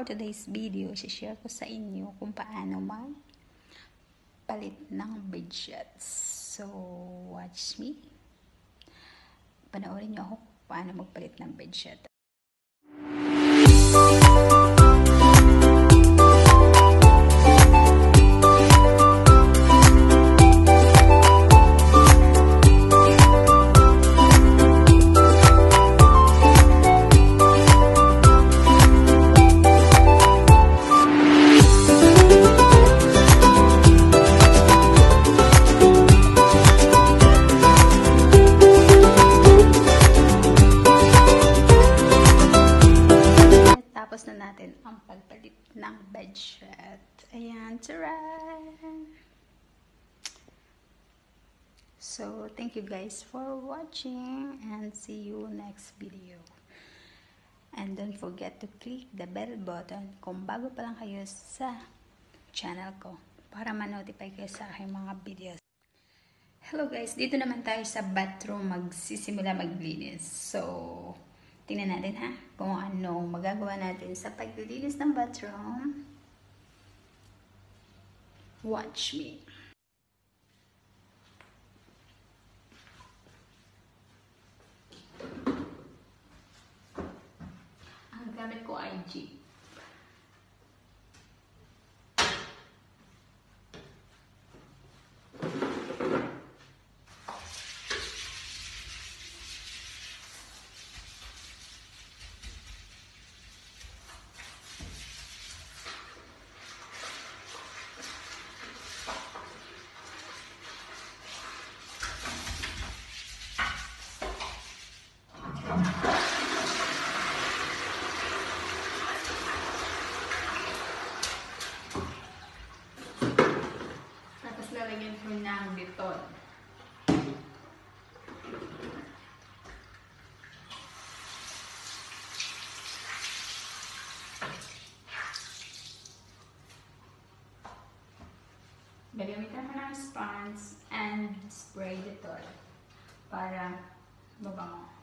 for today's video, share ko sa inyo kung paano mag palit ng bedsheets. So, watch me. Panoorin niyo ako kung paano magpalit ng bedsheet. Bedsheet. Ayan, taran! So, thank you guys for watching and see you next video. And don't forget to click the bell button kung bago pa lang kayo sa channel ko para ma-notify kayo sa aking mga videos. Hello guys, dito naman tayo sa bathroom magsisimula maglinis. So, tingnan natin ha kung ano magagawa natin sa paglilinis ng bathroom. Watch me. Ang gamit ko ay Jeep. Ng Dettol. Gagamitan ko ng sponge and spray Dettol para mabango.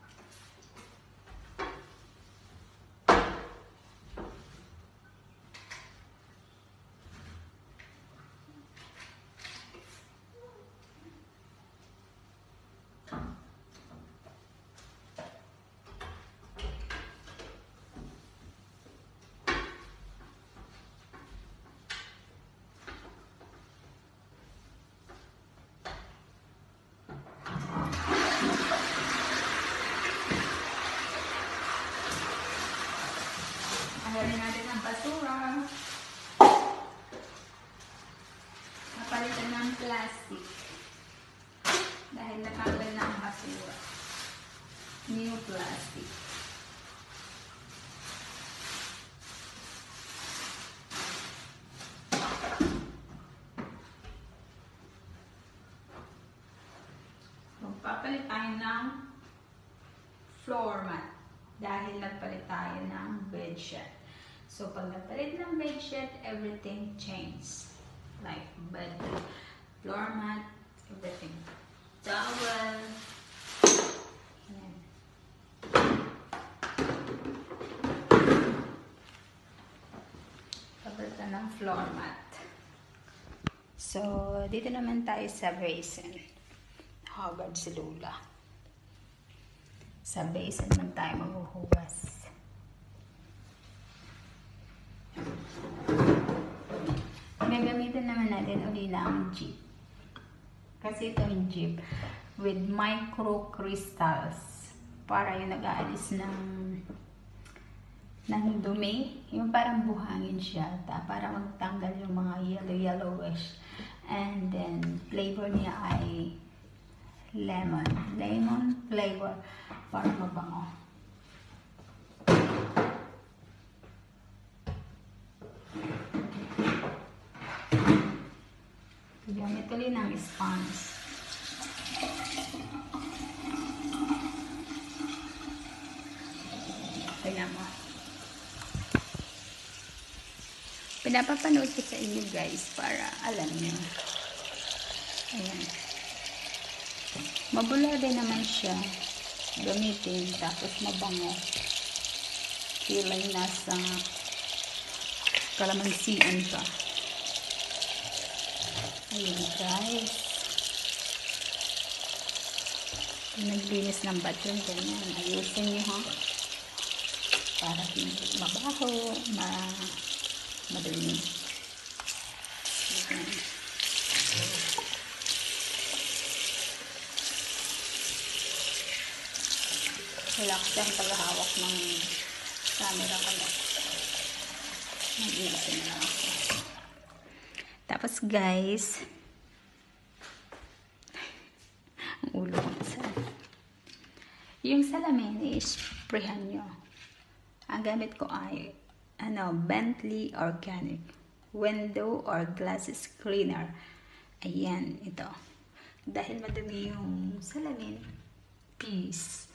Ahalin natin ang basura. Napalitan ng plastic. Dahil natanggal na ang basura. New plastic. Magpapalit tayo ng floor mat dahil nagpalit tayo ng bedsheet. So, pag nagpalit ng bedsheet, everything changes. Like bed, floor mat, everything. Towel. Ayan. Pagpalitan ng floor mat. So, dito naman tayo sa basin. Hagad si Lula. Sa basin man tayo maghuhugas. Gagamitin naman natin uli ng Jeep. Kasi ito yung Jeep with micro crystals para yung nag-aalis ng ng dumi. Yung parang buhangin siya ta, para magtanggal yung mga yellow-yellowish. And then, flavor niya ay lemon. Lemon flavor para mabango. Gamit ulit ng sponge. Tingnan mo. Pinapapanood ko sa inyo guys para alam niyo. Ayan. Mabulade naman siya. Gamitin tapos mabango. Kilay nasa kalamansian pa. Ayun guys. Naglinis ng ba't yun, ganyan. Ayusin nyo ha. Para hindi mabaho, ma madumi. Ayan. Relax lang paghahawak ng camera ko. Mag-iisin lang. Tapos guys, ang ulo ko sa yung salamin i-sprayhan nyo. Ang gamit ko ay ano, Bentley Organic Window or Glasses Cleaner. Ayan, ito. Dahil madumi yung salamin, please,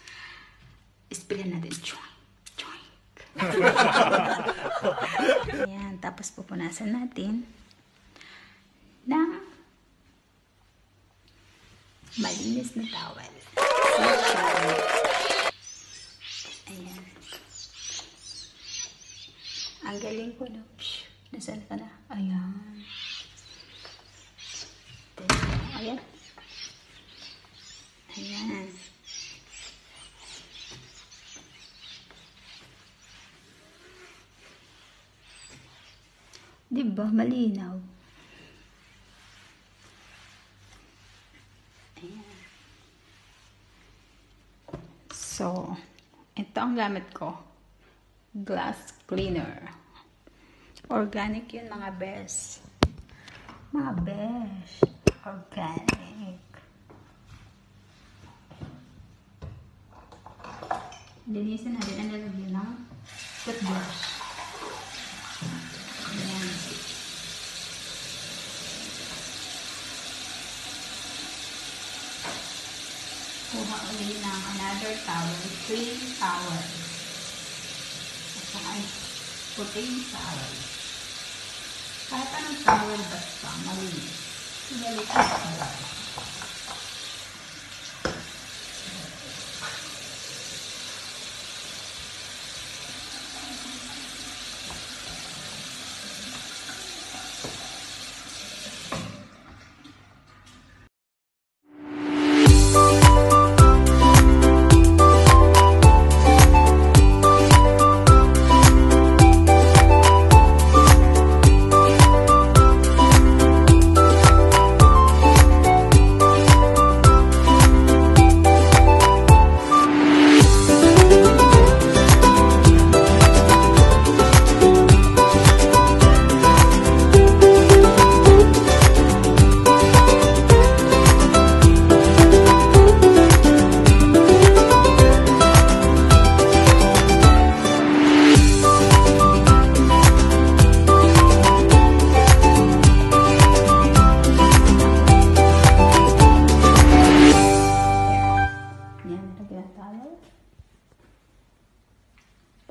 isprayan natin. Choink, choink. Ayan, tapos pupunasan natin ng malinis na towel. Ayan. Ang galing ko, no? Nasaan ka na? Ayan. Ayan. Ayan. Diba? Malinaw. So, ito ang gamit ko. Glass cleaner. Organic yun mga bes. Mga bes. Organic. Linisin natin ang lalagyan ng toothbrush. Ayan. Kuha ulit ng another towel, clean towel. At saka ay puting towel. Kahit anong towel basta, malinis. Ibalik ang towel.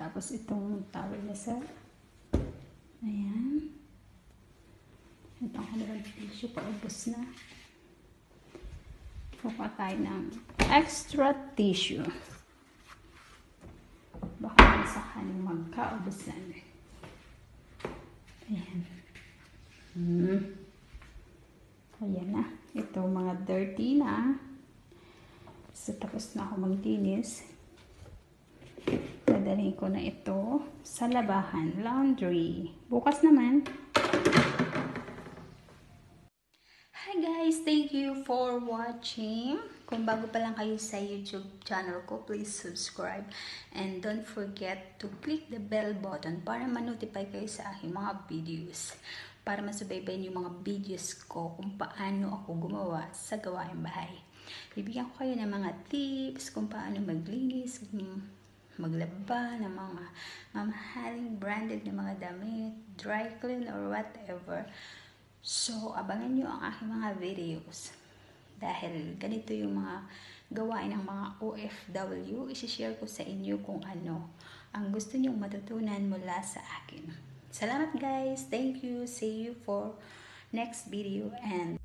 Tapos itong towel na sir. Ayan. Itong kanilang tissue, paubos na. Kukuha tayo ng extra tissue. Baka lang sa kanin magkaubusan. Ayan. Hmm. Ayan na. Ito mga dirty na. So, tapos na ako maglinis. Dadalhin ko na ito sa labahan. Laundry. Bukas naman. Hi guys! Thank you for watching. Kung bago pa lang kayo sa YouTube channel ko, please subscribe. And don't forget to click the bell button para ma-notify kayo sa aking mga videos. Para masubaybayin yung mga videos ko kung paano ako gumawa sa gawaing bahay. Bibigyan ko kayo ng mga tips kung paano maglinis, maglaba ng mga mamahaling branded na mga damit, dry clean or whatever. So, abangan nyo ang aking mga videos. Dahil ganito yung mga gawain ng mga OFW, isishare ko sa inyo kung ano ang gusto nyong matutunan mula sa akin. Salamat guys! Thank you! See you for next video and...